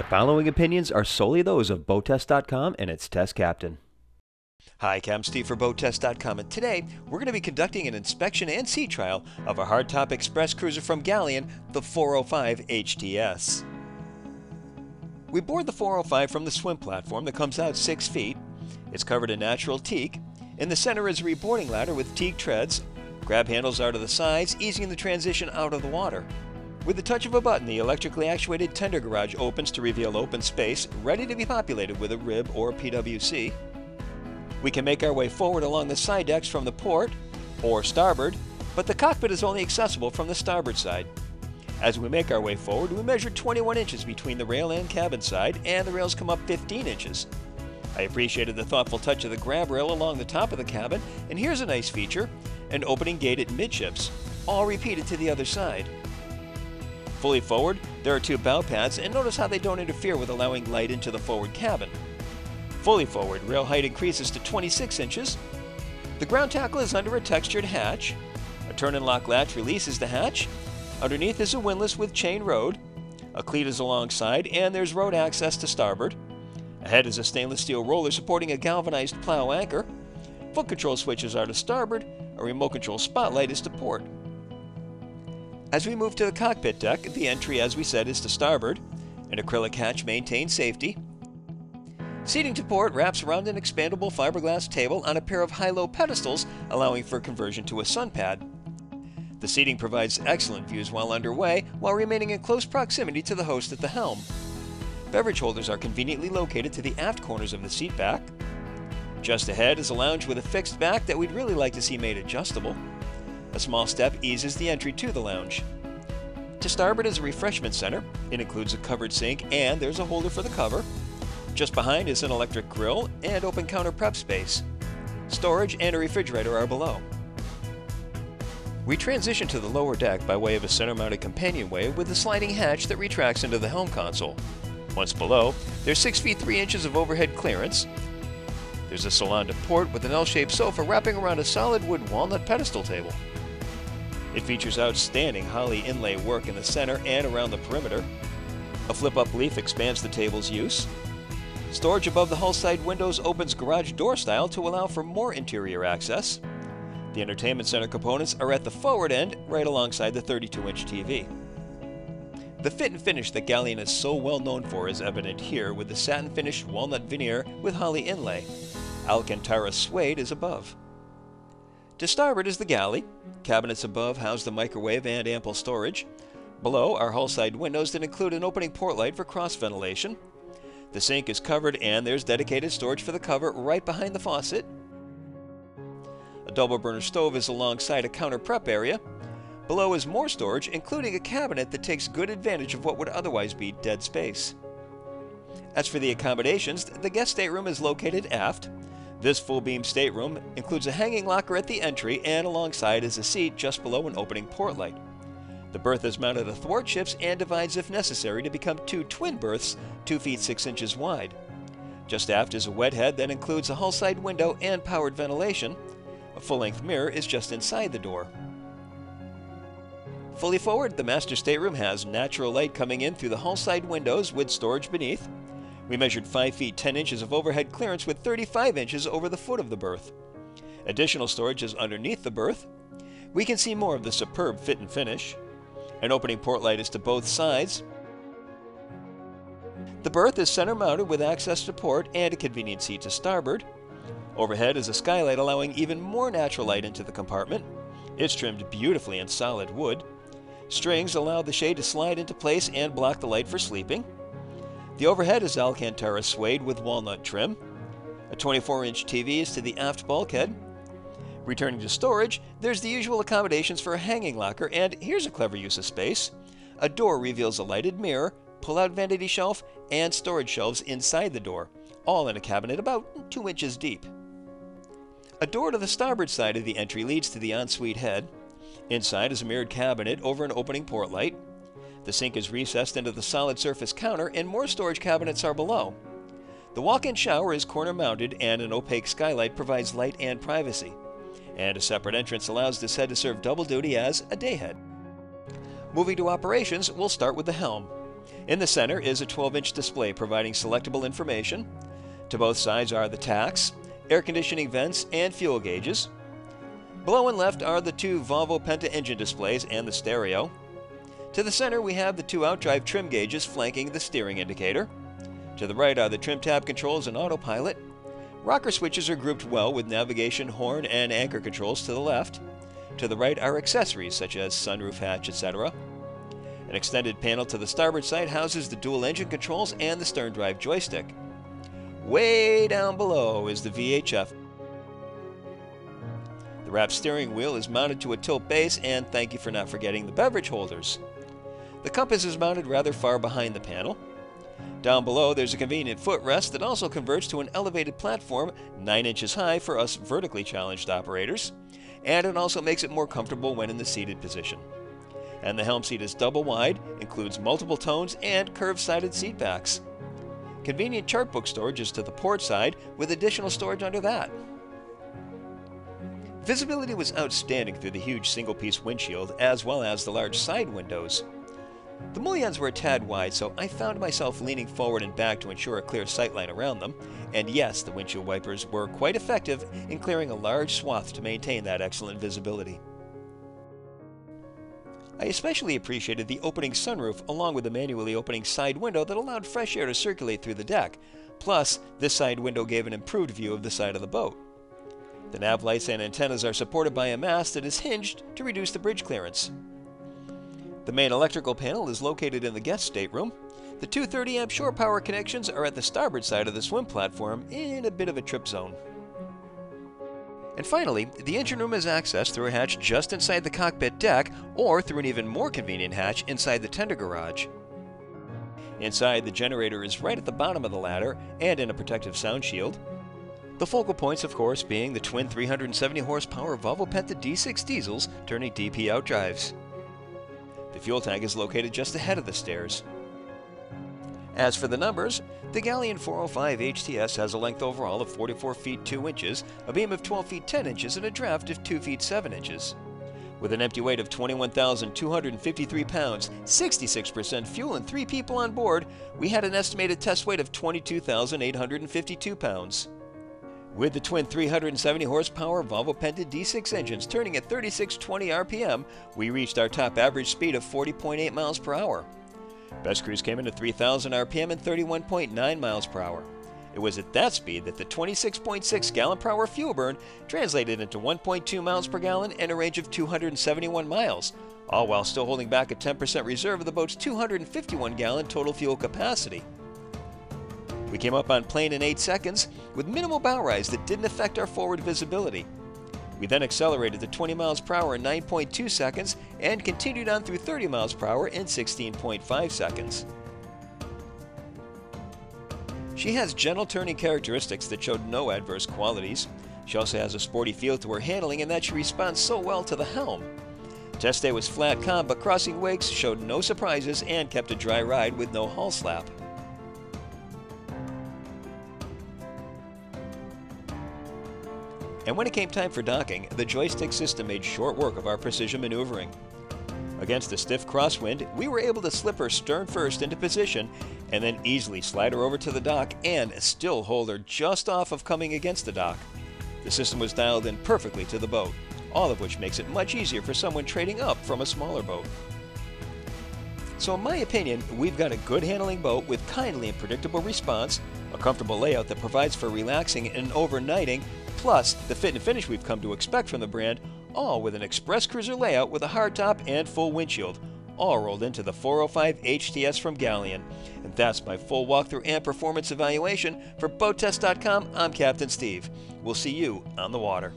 The following opinions are solely those of Boattest.com and its test captain. Hi, I'm Steve for Boattest.com, and today we're going to be conducting an inspection and sea trial of a hardtop express cruiser from Galeon, the 405 HTS. We board the 405 from the swim platform that comes out 6 feet. It's covered in natural teak. In the center is a reboarding ladder with teak treads. Grab handles are to the sides, easing the transition out of the water. With the touch of a button, the electrically actuated tender garage opens to reveal open space, ready to be populated with a rib or PWC. We can make our way forward along the side decks from the port or starboard, but the cockpit is only accessible from the starboard side. As we make our way forward, we measure 21 inches between the rail and cabin side, and the rails come up 15 inches. I appreciated the thoughtful touch of the grab rail along the top of the cabin, and here's a nice feature an opening gate at midships, all repeated to the other side. Fully forward, there are two bow pads, and notice how they don't interfere with allowing light into the forward cabin. Fully forward, rail height increases to 26 inches. The ground tackle is under a textured hatch. A turn and lock latch releases the hatch. Underneath is a windlass with chain rode. A cleat is alongside, and there's rode access to starboard. Ahead is a stainless steel roller supporting a galvanized plow anchor. Foot control switches are to starboard. A remote control spotlight is to port. As we move to the cockpit deck, the entry, as we said, is to starboard. An acrylic hatch maintains safety. Seating to port wraps around an expandable fiberglass table on a pair of high-low pedestals, allowing for conversion to a sun pad. The seating provides excellent views while underway, while remaining in close proximity to the host at the helm. Beverage holders are conveniently located to the aft corners of the seat back. Just ahead is a lounge with a fixed back that we'd really like to see made adjustable. A small step eases the entry to the lounge. To starboard is a refreshment center. It includes a covered sink and there's a holder for the cover. Just behind is an electric grill and open counter prep space. Storage and a refrigerator are below. We transition to the lower deck by way of a center-mounted companionway with a sliding hatch that retracts into the helm console. Once below, there's 6 feet 3 inches of overhead clearance. There's a salon to port with an L-shaped sofa wrapping around a solid wood walnut pedestal table. It features outstanding holly inlay work in the center and around the perimeter. A flip-up leaf expands the table's use. Storage above the hull side windows opens garage door style to allow for more interior access. The entertainment center components are at the forward end, right alongside the 32-inch TV. The fit and finish that Galeon is so well known for is evident here with the satin finished walnut veneer with holly inlay. Alcantara suede is above. To starboard is the galley. Cabinets above house the microwave and ample storage. Below are hull side windows that include an opening port light for cross ventilation. The sink is covered and there's dedicated storage for the cover right behind the faucet. A double burner stove is alongside a counter prep area. Below is more storage, including a cabinet that takes good advantage of what would otherwise be dead space. As for the accommodations, the guest stateroom is located aft. This full beam stateroom includes a hanging locker at the entry, and alongside is a seat just below an opening port light. The berth is mounted athwartships and divides if necessary to become two twin berths, 2 feet 6 inches wide. Just aft is a wet head that includes a hull side window and powered ventilation. A full length mirror is just inside the door. Fully forward, the master stateroom has natural light coming in through the hull side windows with storage beneath. We measured 5 feet 10 inches of overhead clearance with 35 inches over the foot of the berth. Additional storage is underneath the berth. We can see more of the superb fit and finish. An opening port light is to both sides. The berth is center mounted with access to port and a convenient seat to starboard. Overhead is a skylight allowing even more natural light into the compartment. It's trimmed beautifully in solid wood. Strings allow the shade to slide into place and block the light for sleeping. The overhead is Alcantara suede with walnut trim. A 24 inch TV is to the aft bulkhead. Returning to storage, there's the usual accommodations for a hanging locker, and here's a clever use of space. A door reveals a lighted mirror, pull out vanity shelf, and storage shelves inside the door, all in a cabinet about 2 inches deep. A door to the starboard side of the entry leads to the ensuite head. Inside is a mirrored cabinet over an opening port light. The sink is recessed into the solid surface counter, and more storage cabinets are below. The walk in shower is corner mounted, and an opaque skylight provides light and privacy. And a separate entrance allows this head to serve double duty as a day head. Moving to operations, we'll start with the helm. In the center is a 12 inch display providing selectable information. To both sides are the tachs, air conditioning vents, and fuel gauges. Below and left are the two Volvo Penta engine displays and the stereo. To the center, we have the two outdrive trim gauges flanking the steering indicator. To the right are the trim tab controls and autopilot. Rocker switches are grouped well with navigation, horn, and anchor controls to the left. To the right are accessories such as sunroof hatch, etc. An extended panel to the starboard side houses the dual engine controls and the stern drive joystick. Way down below is the VHF. The wrap steering wheel is mounted to a tilt base, and thank you for not forgetting the beverage holders. The compass is mounted rather far behind the panel. Down below, there's a convenient footrest that also converts to an elevated platform 9 inches high for us vertically challenged operators, and it also makes it more comfortable when in the seated position. And the helm seat is double wide, includes multiple tones, and curved sided seat backs. Convenient chart book storage is to the port side, with additional storage under that. Visibility was outstanding through the huge single piece windshield, as well as the large side windows. The mullions were a tad wide, so I found myself leaning forward and back to ensure a clear sightline around them, and yes, the windshield wipers were quite effective in clearing a large swath to maintain that excellent visibility. I especially appreciated the opening sunroof along with the manually opening side window that allowed fresh air to circulate through the deck. Plus, this side window gave an improved view of the side of the boat. The nav lights and antennas are supported by a mast that is hinged to reduce the bridge clearance. The main electrical panel is located in the guest stateroom. The 230 amp shore power connections are at the starboard side of the swim platform in a bit of a trip zone. And finally, the engine room is accessed through a hatch just inside the cockpit deck or through an even more convenient hatch inside the tender garage. Inside, the generator is right at the bottom of the ladder and in a protective sound shield. The focal points, of course, being the twin 370 horsepower Volvo Penta D6 diesels turning DP outdrives. The fuel tank is located just ahead of the stairs. As for the numbers, the Galeon 405 HTS has a length overall of 44 feet 2 inches, a beam of 12 feet 10 inches, and a draft of 2 feet 7 inches. With an empty weight of 21,253 pounds, 66% fuel, and 3 people on board, we had an estimated test weight of 22,852 pounds. With the twin 370 horsepower Volvo Penta D6 engines turning at 3620 RPM, we reached our top average speed of 40.8 miles per hour. Best cruise came in at 3000 RPM and 31.9 miles per hour. It was at that speed that the 26.6 gallon per hour fuel burn translated into 1.2 miles per gallon and a range of 271 miles, all while still holding back a 10% reserve of the boat's 251 gallon total fuel capacity. We came up on plane in 8 seconds with minimal bow rise that didn't affect our forward visibility. We then accelerated to 20 miles per hour in 9.2 seconds and continued on through 30 miles per hour in 16.5 seconds. She has gentle turning characteristics that showed no adverse qualities. She also has a sporty feel to her handling in that she responds so well to the helm. Test day was flat calm, but crossing wakes showed no surprises and kept a dry ride with no hull slap. And when it came time for docking, the joystick system made short work of our precision maneuvering. Against a stiff crosswind, we were able to slip her stern first into position and then easily slide her over to the dock and still hold her just off of coming against the dock. The system was dialed in perfectly to the boat, all of which makes it much easier for someone trading up from a smaller boat. So in my opinion, we've got a good handling boat with kindly and predictable response, a comfortable layout that provides for relaxing and overnighting, plus the fit and finish we've come to expect from the brand, all with an express cruiser layout with a hardtop and full windshield, all rolled into the 405 HTS from Galeon. And that's my full walkthrough and performance evaluation. For BoatTest.com, I'm Captain Steve. We'll see you on the water.